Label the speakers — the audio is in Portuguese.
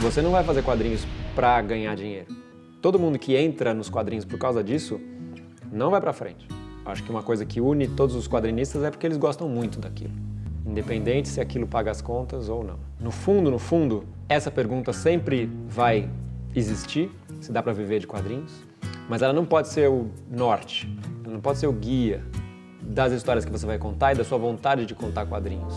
Speaker 1: Você não vai fazer quadrinhos para ganhar dinheiro. Todo mundo que entra nos quadrinhos por causa disso não vai para frente. Acho que uma coisa que une todos os quadrinistas é porque eles gostam muito daquilo, independente se aquilo paga as contas ou não. No fundo, no fundo, essa pergunta sempre vai existir, se dá para viver de quadrinhos, mas ela não pode ser o norte, ela não pode ser o guia das histórias que você vai contar e da sua vontade de contar quadrinhos.